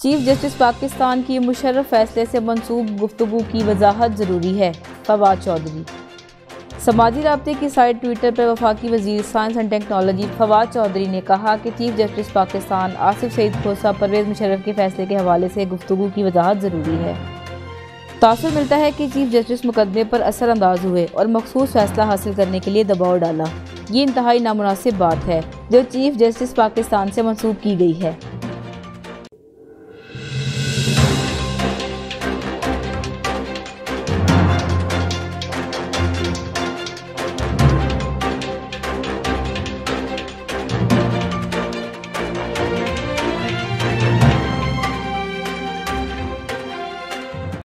Chief justice Pakistan की मुशर्रफ फैसले से मनसूब गुफ्तु की वजाहत ज़रूरी है, फवाद चौधरी। समाजी रबते की साइट ट्विटर पर वफाकी वज़ीर science and technology Fawad Chaudhry ने कहा कि चीफ जस्टिस पाकिस्तान आसिफ सईद खोसा परवेज़ मुशर्रफ के फैसले के हवाले से गुफ्तु की वजाहत ज़रूरी है। तासर मिलता है कि चीफ जस्टिस मुकदमे पर असरअंदाज हुए और मखसूस फैसला हासिल करने के लिए दबाव डाला। ये इंतहाई नामनासिब बात है, जो चीफ जस्टिस पाकिस्तान से मनसूब की गई है।